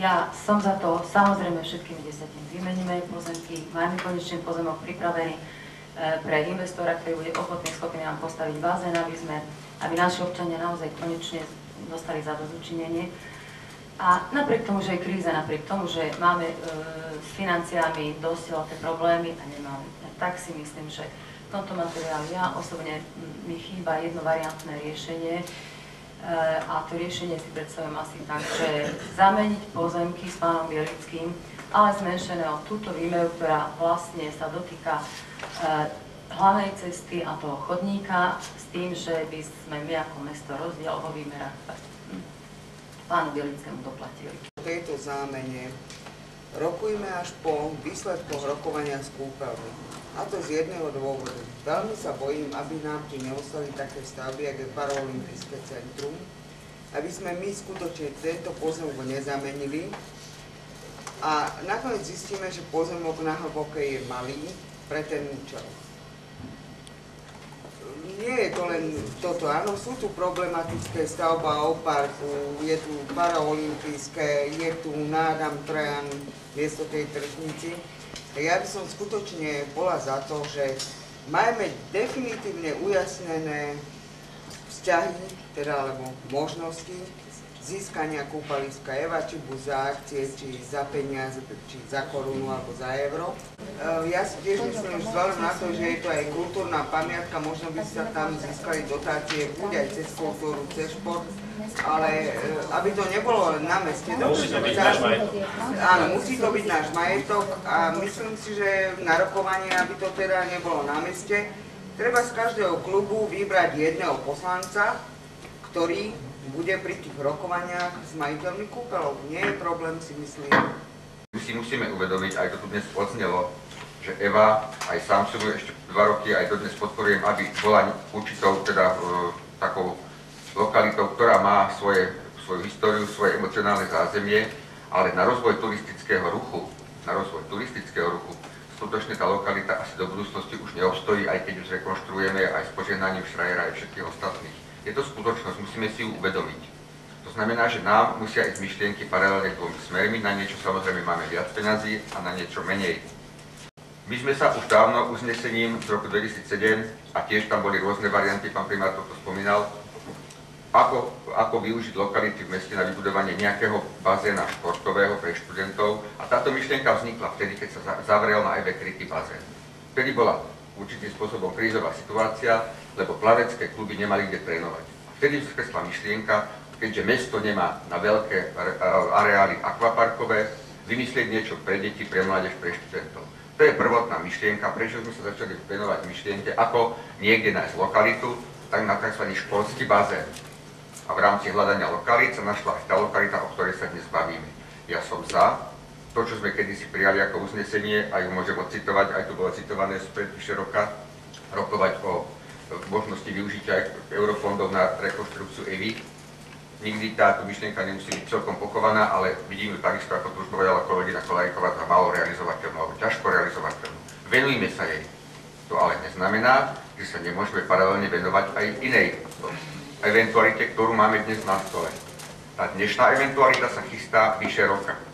Ja som za to, samozrejme všetkými desiatimi vymeníme pozemky, máme konečne pozemok pripravený e, pre investora, ktorý bude ochotný, schopný nám postaviť bazén, aby sme, aby naši občania naozaj konečne dostali za dozučinenie. A napriek tomu, že je kríza, napriek tomu, že máme e, s financiami dosť veľké problémy a nemáme, tak si myslím, že v tomto materiáli ja osobne mi chýba jedno variantné riešenie, a to riešenie si predstavujem asi tak, že zameniť pozemky s pánom Bielickým, ale zmenšené o túto výmeru, ktorá vlastne sa dotýka eh, hlavnej cesty a toho chodníka s tým, že by sme my ako mesto rozdiel vo výmerách hm, pánu Bielickému doplatili. V tejto zámene rokujme až po výsledkoch rokovania s kúpeľmi. A to z jedného dôvodu. Veľmi sa bojím, aby nám tu neostali také stavby, ako je Paralympijské centrum, aby sme my skutočne tento pozemok nezamenili. A nakoniec zistíme, že pozemok na hlboké je malý pre ten účel. Nie je to len toto, áno, sú tu problematické stavba o parku, je tu paraolimpijské, je tu Nádam Trajan, miesto tej tržnici, ja by som skutočne bola za to, že máme definitívne ujasnené vzťahy, teda alebo možnosti získania kúpaliska Eva, či buď za akcie, či za peniaze, či za korunu alebo za euro. E, ja si tiež myslím, že vzhľadom na to, že je to aj kultúrna pamiatka, možno by sa tam získali dotácie buď aj cez kultúru, cez šport, ale e, aby to nebolo na meste. Musí to byť náš majetok. Áno, musí to byť náš majetok a myslím si, že na rokovanie, aby to teda nebolo na meste, treba z každého klubu vybrať jedného poslanca, ktorý bude pri tých rokovaniach s majiteľmi kúpeľov. Nie je problém, si myslím. My si musíme uvedomiť, aj to tu dnes odznelo, že Eva aj sám sebou ešte dva roky, aj dodnes podporujem, aby bola určitou teda e, takou lokalitou, ktorá má svoje, svoju históriu, svoje emocionálne zázemie, ale na rozvoj turistického ruchu, na rozvoj turistického ruchu, skutočne tá lokalita asi do budúcnosti už neobstojí, aj keď ju zrekonštruujeme aj s požehnaním Šrajera aj všetkých ostatných. Je to skutočnosť, musíme si ju uvedomiť. To znamená, že nám musia ísť myšlienky paralelne dvomi smermi, na niečo samozrejme máme viac peňazí a na niečo menej. My sme sa už dávno uznesením z roku 2007, a tiež tam boli rôzne varianty, pán primátor to spomínal, ako, ako využiť lokality v meste na vybudovanie nejakého bazéna športového pre študentov. A táto myšlienka vznikla vtedy, keď sa zavrel na EB krytý bazén. Vtedy bola určitým spôsobom krízová situácia, lebo plavecké kluby nemali kde trénovať. Vtedy vzkresla myšlienka, keďže mesto nemá na veľké areály akvaparkové, vymyslieť niečo pre deti, pre mládež, pre študentov. To je prvotná myšlienka, prečo sme sa začali venovať myšlienke, ako niekde nájsť lokalitu, tak na tzv. školský bazén a v rámci hľadania lokalít sa našla aj tá lokalita, o ktorej sa dnes bavíme. Ja som za to, čo sme kedysi prijali ako uznesenie, a ju môžem ocitovať, aj to bolo citované spred vyše roka, rokovať o možnosti využitia eurofondov na rekonštrukciu EVI. Nikdy táto myšlienka nemusí byť celkom pochovaná, ale vidím ju takisto, ako tu už povedala kolegyňa Kolajková, za malo realizovateľnú alebo ťažko realizovateľnú. Venujme sa jej. To ale neznamená, že sa nemôžeme paralelne venovať aj inej eventualite, ktorú máme dnes na stole. Tá dnešná eventualita sa chystá vyše roka.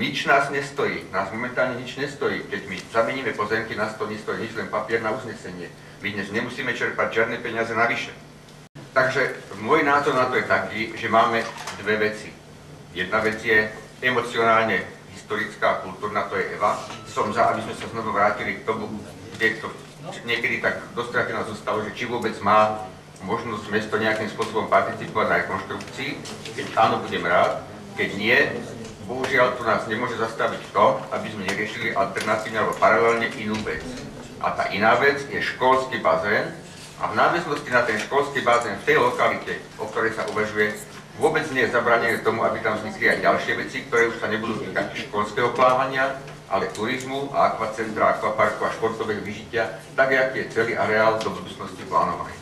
Nič nás nestojí, nás momentálne nič nestojí. Keď my zameníme pozemky, nás to nestojí nič, len papier na uznesenie. My dnes nemusíme čerpať žiadne peniaze navyše. Takže môj názor na to je taký, že máme dve veci. Jedna vec je emocionálne historická a kultúrna, to je Eva. Som za, aby sme sa znovu vrátili k tomu, kde to niekedy tak dostratená zostalo, že či vôbec má možnosť mesto nejakým spôsobom participovať na rekonštrukcii. Keď áno, budem rád. Keď nie, bohužiaľ tu nás nemôže zastaviť to, aby sme neriešili alternatívne alebo paralelne inú vec. A tá iná vec je školský bazén. A v náväznosti na ten školský bazén v tej lokalite, o ktorej sa uvažuje, vôbec nie je zabranené tomu, aby tam vznikli aj ďalšie veci, ktoré už sa nebudú týkať školského plávania, ale turizmu a akvacentra, akvaparku a športového vyžitia, tak, jak je celý areál do budúcnosti plánovaný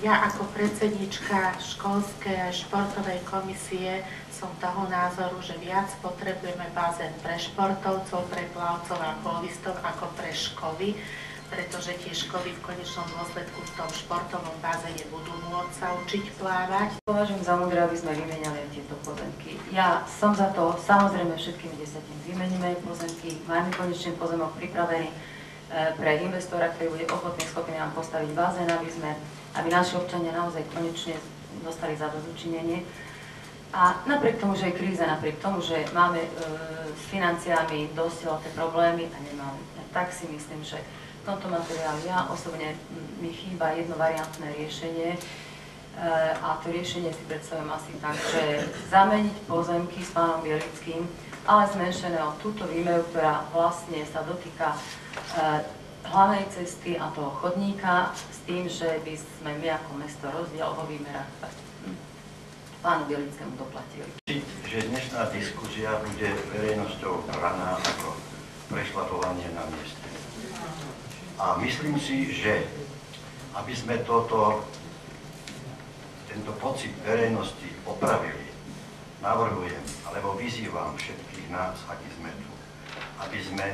ja ako predsednička školskej a športovej komisie som toho názoru, že viac potrebujeme bazén pre športovcov, pre plavcov a polistov ako pre školy. pretože tie školy v konečnom dôsledku v tom športovom bazéne budú môcť sa učiť plávať. Považujem za múdre, aby sme vymenali aj tieto pozemky. Ja som za to, samozrejme všetkými desiatimi vymeníme pozemky, máme konečne pozemok pripravený e, pre investora, ktorý bude ochotný, schopný nám postaviť bazén, aby sme, aby naši občania naozaj konečne dostali za dozučinenie. A napriek tomu, že je kríza, napriek tomu, že máme e, s financiami dosť veľké problémy a nemáme, tak si myslím, že v tomto materiáli ja osobne mi chýba jedno variantné riešenie, E, a to riešenie si predstavujem asi tak, že zameniť pozemky s pánom Bielickým, ale zmenšené o túto výmeru, ktorá vlastne sa dotýka e, hlavnej cesty a toho chodníka s tým, že by sme my ako mesto rozdiel vo výmerách pánu Bielickému doplatili. že dnešná diskusia bude verejnosťou braná ako prešlapovanie na mieste. A myslím si, že aby sme toto, tento pocit verejnosti opravili, navrhujem, alebo vyzývam všetkých nás, akí sme tu, aby sme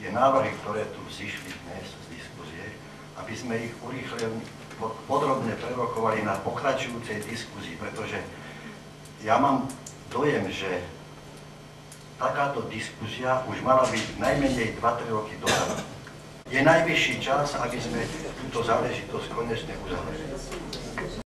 tie návrhy, ktoré tu vzýšli dnes z diskusie, aby sme ich urýchlene po- podrobne prerokovali na pokračujúcej diskusii, pretože ja mám dojem, že takáto diskusia už mala byť najmenej 2-3 roky dozadu. Je najvyšší čas, aby sme túto záležitosť konečne uzavreli.